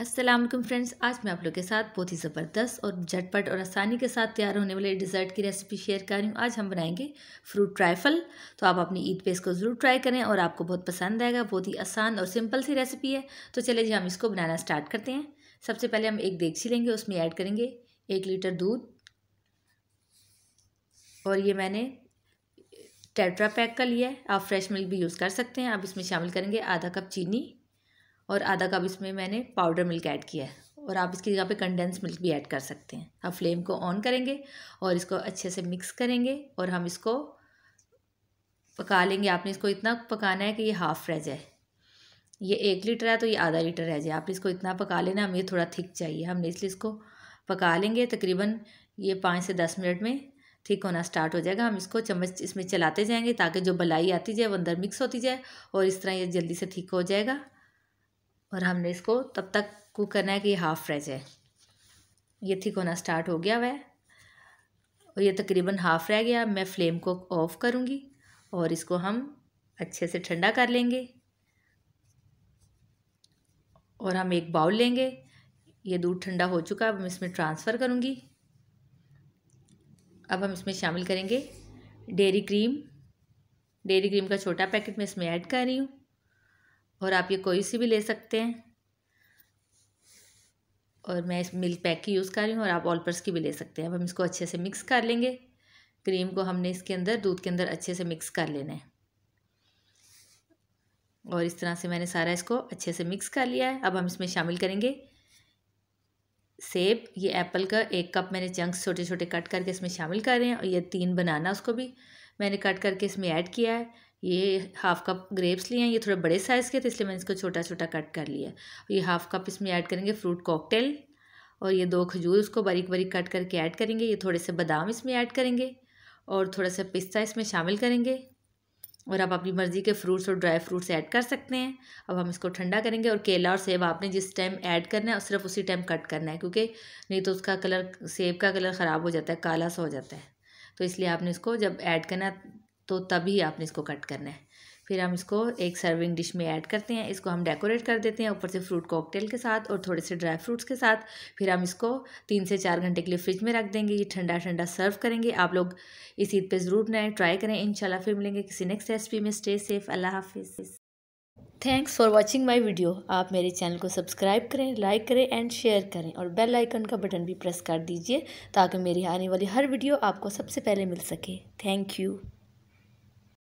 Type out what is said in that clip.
अस्सलाम वालेकुम फ्रेंड्स, आज मैं आप लोग के साथ बहुत ही ज़बरदस्त और झटपट और आसानी के साथ तैयार होने वाले डिज़र्ट की रेसिपी शेयर कर रही हूँ। आज हम बनाएँगे फ्रूट ट्राइफल। तो आप अपनी ईद पे इसको ज़रूर ट्राई करें और आपको बहुत पसंद आएगा। बहुत ही आसान और सिंपल सी रेसिपी है। तो चले जी, हम इसको बनाना स्टार्ट करते हैं। सबसे पहले हम एक देगची लेंगे, उसमें ऐड करेंगे एक लीटर दूध। और ये मैंने टेट्रा पैक का लिया है। आप फ्रेश मिल्क भी यूज़ कर सकते हैं। आप इसमें शामिल करेंगे आधा कप चीनी। और आधा कप इसमें मैंने पाउडर मिल्क ऐड किया है। और आप इसकी जगह पे कंडेंस मिल्क भी ऐड कर सकते हैं। आप फ्लेम को ऑन करेंगे और इसको अच्छे से मिक्स करेंगे और हम इसको पका लेंगे। आपने इसको इतना पकाना है कि ये हाफ़ रह जाए। ये एक लीटर है तो ये आधा लीटर रह जाए। आप इसको इतना पका लेना, हमें थोड़ा थिक चाहिए। हमने इसलिए इसको पका लेंगे। तकरीबन ये पाँच से दस मिनट में ठीक होना स्टार्ट हो जाएगा। हम इसको चम्मच इसमें चलाते जाएँगे ताकि जो बलाई आती जाए वो अंदर मिक्स होती जाए और इस तरह ये जल्दी से ठीक हो जाएगा। और हमने इसको तब तक कुक करना है कि हाफ़ रह जाए। ये थिक होना स्टार्ट हो गया वह। और ये तकरीबन हाफ़ रह गया। मैं फ्लेम को ऑफ़ करूँगी और इसको हम अच्छे से ठंडा कर लेंगे। और हम एक बाउल लेंगे। ये दूध ठंडा हो चुका है। अब मैं इसमें ट्रांसफ़र करूँगी। अब हम इसमें शामिल करेंगे डेरी क्रीम डेरी क्रीम का छोटा पैकेट मैं इसमें ऐड कर रही हूँ। और आप ये कोई सी भी ले सकते हैं। और मैं इस मिल्क पैक की यूज़ कर रही हूँ और आप ऑलपर्स की भी ले सकते हैं। अब हम इसको अच्छे से मिक्स कर लेंगे। क्रीम को हमने इसके अंदर, दूध के अंदर अच्छे से मिक्स कर लेना है। और इस तरह से मैंने सारा इसको अच्छे से मिक्स कर लिया है। अब हम इसमें शामिल करेंगे। सेब, ये एप्पल का एक कप मैंने चंक्स छोटे छोटे कट करके इसमें शामिल कर रहे हैं। और ये तीन बनाना उसको भी मैंने कट करके इसमें ऐड किया है। ये हाफ़ कप ग्रेप्स लिए हैं, ये थोड़े बड़े साइज़ के थे, इसलिए मैंने इसको छोटा छोटा कट कर लिया। ये हाफ़ कप इसमें ऐड करेंगे फ्रूट कॉकटेल और ये दो खजूर उसको बारीक बारीक कट करके ऐड करेंगे। ये थोड़े से बादाम इसमें ऐड करेंगे और थोड़ा सा पिस्ता इसमें शामिल करेंगे और आप अपनी मर्ज़ी के फ्रूट्स और ड्राई फ्रूट्स ऐड कर सकते हैं। अब हम इसको ठंडा करेंगे और केला और सेब आपने जिस टाइम ऐड करना है सिर्फ़ उसी टाइम कट करना है, क्योंकि नहीं तो उसका कलर सेब का कलर ख़राब हो जाता है, काला सा हो जाता है। तो इसलिए आपने इसको जब ऐड करना तो तभी आपने इसको कट करना है। फिर हम इसको एक सर्विंग डिश में ऐड करते हैं। इसको हम डेकोरेट कर देते हैं ऊपर से फ्रूट कॉकटेल के साथ और थोड़े से ड्राई फ्रूट्स के साथ। फिर हम इसको तीन से चार घंटे के लिए फ्रिज में रख देंगे। ये ठंडा ठंडा सर्व करेंगे। आप लोग इस ईद पे ज़रूर बनाएँ। ट्राई करें। इंशाल्लाह फिर मिलेंगे किसी नेक्स्ट रेसिपी में। स्टे सेफ़ अल्लाह हाफिज़। Thanks for watching my video आप मेरे चैनल को सब्सक्राइब करें लाइक करें एंड शेयर करें और बेल आइकन का बटन भी प्रेस कर दीजिए ताकि मेरी आने वाली हर वीडियो आपको सबसे पहले मिल सके। Thank you